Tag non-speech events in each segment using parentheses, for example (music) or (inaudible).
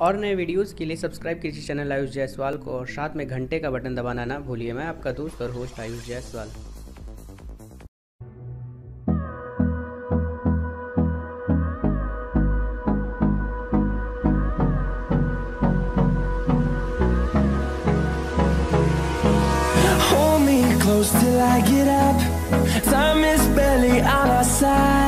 और नए वीडियोस के लिए सब्सक्राइब कीजिए चैनल आयुष जायसवाल को और साथ में घंटे का बटन दबाना ना भूलिए मैं आपका दोस्त और host Ayush Jaiswal till I get up. Time is barely on our side.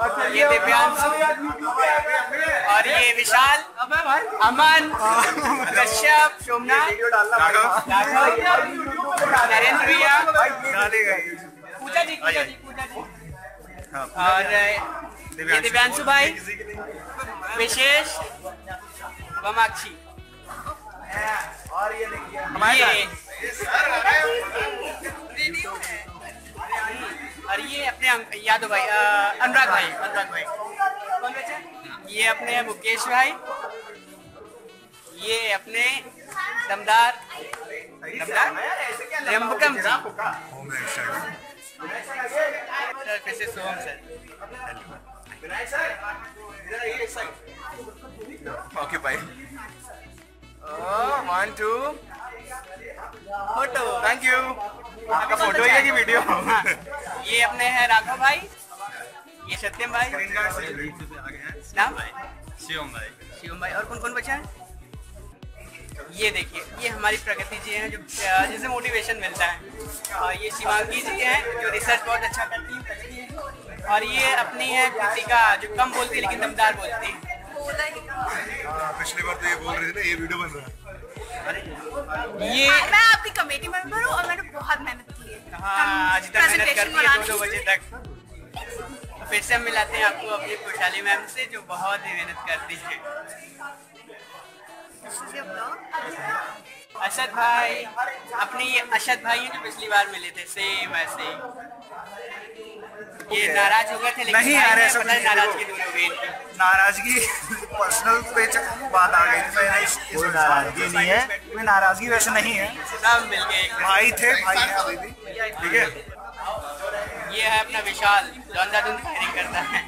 ये दिव्यांशु और ये विशाल अमन (laughs) कश्यप सोमनाथ नरेंद्र भैया पूजा जी पूजा जी पूजा जी। और ये दिव्यांशु। भाई। विशेष वमाक्षी ये और ये अपने यादव भाई अनुराग भाई अनुराग भाई। कौन बचे ये अपने मुकेश भाई। ये अपने दमदार दमदार? रेम्बकम जी। सर फिर से sir. Okay bye one two photo thank you आपका फ़ोटो ही कि वीडियो ये अपने हैं राघव भाई ये सत्यम भाई। नाम? शिवम भाई। शिवम भाई। और कौन कौन बचा है? ये देखिए ये हमारी प्रगति जी हैं जो जिससे मोटिवेशन मिलता है। और ये शिवांगी जी हैं जो रिसर्च बहुत अच्छा करती हैं हैं। और ये अपनी है कृतिका जो कम बोलती है लेकिन दमदार बोलती है। पिछली बार तो ये बोल रही थी ना ये वीडियो बन रहा है। ये मैं आपकी कमेटी मेंबर हूँ और मैंने बहुत मेहनत है आज तक मेहनत करती है दो दो बजे तक। तो (laughs) फिर से हम मिलाते हैं आपको अपनी खुशहाली मैम से जो बहुत ही मेहनत करती है। अशद भाई अपने ये अशद भाई हैं जो पिछली बार मिले थे सेम ऐसे ये नाराज़ हो गए थे लेकिन नहीं यार, ऐसा पता नाराज़गी दूर हो गई नाराज़गी पर्सनल पे बात आ गई थी कोई नाराज़गी नहीं है। कोई नाराज़गी वैसे नहीं है। सब मिल गए। भाई थे भाई हैं अभी भी। ठीक है? ये है अपना विशाल जो अंधाधुंध करता है।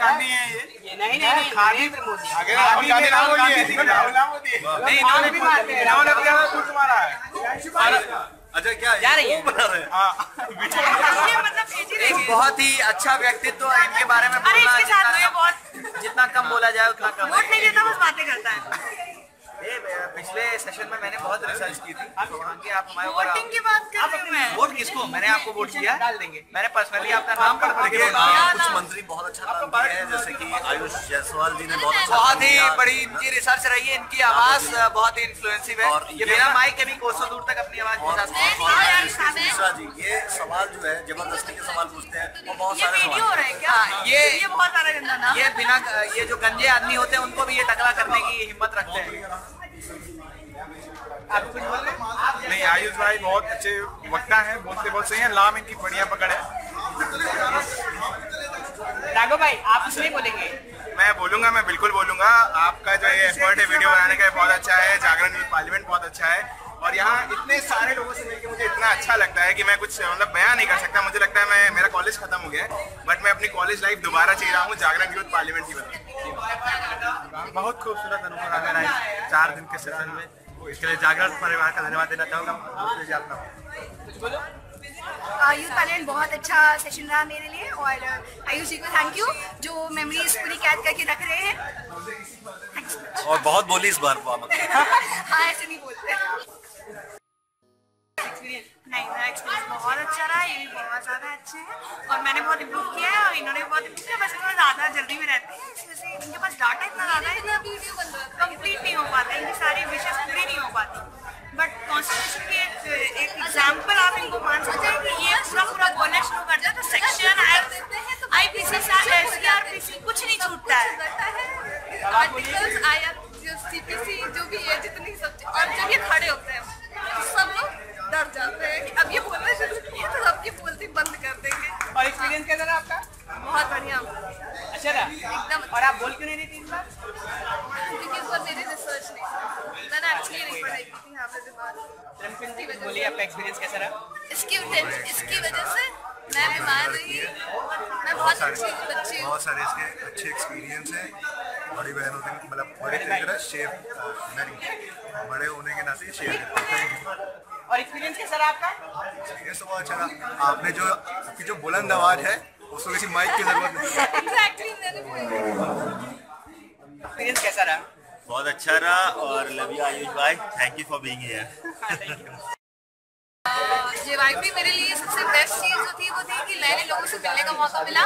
गांधी है ये। ये नहीं नहीं मोदी। आगे राहुल गांधी राहुल बोलिए नहीं इन्होंने। इन्होंने हमें कुछ मारा है। अच्छा क्या जा रही है। वो बना रहे हैं? ये मतलब एक बहुत ही अच्छा व्यक्तित्व है इनके बारे में अरे बोलना इसके साथ जितना कम- बहुत। जितना कम बोला जाए उतना कम। वोट नहीं देता बस बातें करता है। ये पिछले सेशन में मैंने बहुत रिसर्च की थी। तो आप हमारे ऊपर वोटिंग की बात कर रही हूँ मैं। वोट किसको? मैंने आपको वोट किया। डाल देंगे। मैंने पर्सनली आपका नाम पढ़ पढ़ के देखिए कुछ मंत्री बहुत अच्छा काम किए हैं जैसे कि आयुष जायसवाल जी ने बहुत अच्छा बहुत ही बड़ी इनकी रिसर्च रही है इनकी आवाज़ बहुत ही इन्फ्लुएंसिव है। ये बिना माइक के भी कोसों दूर तक अपनी आवाज़ पहुँचा सकते हैं जी ये सवाल जो है ज़बरदस्ती के सवाल पूछते हैं वो बहुत सारे वीडियो सवाल। हो रहा क्या? ये- ये बहुत सारा गंदा ना ये बिना ये जो गंजे आदमी होते हैं उनको भी ये टकला करने की हिम्मत रखते हैं। नहीं आयुष भाई बहुत अच्छे वक्ता हैं बोलते बहुत सही है लाम इनकी बढ़िया पकड़ है। राघव भाई आप कुछ नहीं बोलेंगे? मैं बोलूँगा मैं बिल्कुल बोलूँगा। आपका जो ये एफर्ट है वीडियो बनाने का बहुत अच्छा है जागरण न्यूज़ पार्लियामेंट बहुत अच्छा है। और यहाँ इतने सारे लोगों से मिलकर मुझे इतना अच्छा लगता है कि मैं कुछ मतलब बयान नहीं कर सकता। मुझे लगता है मैं मेरा कॉलेज खत्म हो गया है बट मैं अपनी कॉलेज लाइफ दोबारा जी रहा हूँ जागरण यूथ पार्लियामेंट की वजह बहुत खूबसूरत अनुभव रहा मेरा चार दिन के सेशन में। इसके लिए जागरण परिवार का धन्यवाद देना चाहूँगा। यूथ पैलेंट बहुत अच्छा सेशन रहा मेरे लिए और आयुष जी को थैंक यू जो मेमोरीज पूरी कैद करके रख रहे हैं। और बहुत बोली इस बार (laughs) हाँ ऐसे नहीं बोलते। नहीं मेरा एक्सपीरियंस बहुत अच्छा रहा, ये भी बहुत ज़्यादा अच्छे हैं। और मैंने बहुत इम्प्रूव किया है और इन्होंने बहुत इम्प्रूव किया बस थोड़ा ज़्यादा जल्दी में रहते हैं। इनके पास डाटा इतना ज़्यादा है कि कंप्लीट नहीं हो पाता इनकी सारी विशेष पूरी नहीं हो पाती। बट कॉन्स्टिट्यूशन की एक एग्ज़ाम्पल आप इनको मान सकते हैं कि ये पूरा पूरा बोलना शुरू कर दिया तो section I P C C R P C कुछ नहीं छूटता है। आर्टिकल्स आया जो सीपीसी जो भी है, जितनी सब और जब ये खड़े होते हैं तो सब लोग डर जाते हैं कि अब ये बोलना शुरू किया तो अब ये बोलते बंद कर देंगे और एक्सपीरियंस कैसा रहा आपका बहुत बढ़िया। अच्छा रहा एकदम और आप बोल क्यों नहीं रही थी इस बार? क्योंकि इस बार मेरी रिसर्च नहीं मैंने एक्चुअली नहीं पढ़ाई की थी यहाँ पे बीमार बोलिए आपका एक्सपीरियंस कैसा रहा? इसकी इसकी वजह से मैं बीमार रही मैं बहुत अच्छी बच्ची बहुत सारे इसके अच्छे एक्सपीरियंस हैं। बड़ी बहनों से मतलब बड़े की तरह शेयर नहीं बड़े होने के नाते शेयर करते (laughs) और एक्सपीरियंस कैसा रहा आपका? एक्सपीरियंस तो बहुत अच्छा रहा। आपने जो आपकी जो बुलंद आवाज़ है उसको किसी माइक की ज़रूरत नहीं। एग्जैक्टली मैंने बोला। एक्सपीरियंस कैसा रहा? बहुत अच्छा रहा और लव यू आयुष भाई। Thank you for being here JYP मेरे लिए सबसे बेस्ट चीज़ जो थी वो थी कि नए नए लोगों से मिलने का मौका मिला।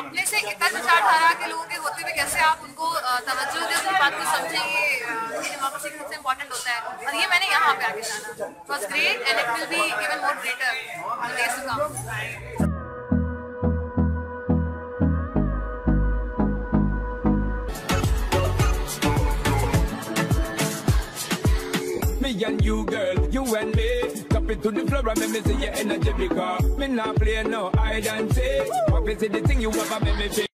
अपने से इतना विचारधारा के लोगों के होते हुए कैसे आप उनको अ, तवज्जो दे उनकी बात को समझे ये डेमोक्रेसी का सबसे इम्पोर्टेंट होता है। और ये मैंने यहाँ पे आके जाना। Was great and it will be even more greater days to come and you, girl, you and me. Top it to the floor and make me see your energy because me not play no hide and seek. Obviously the thing you ever make me feel.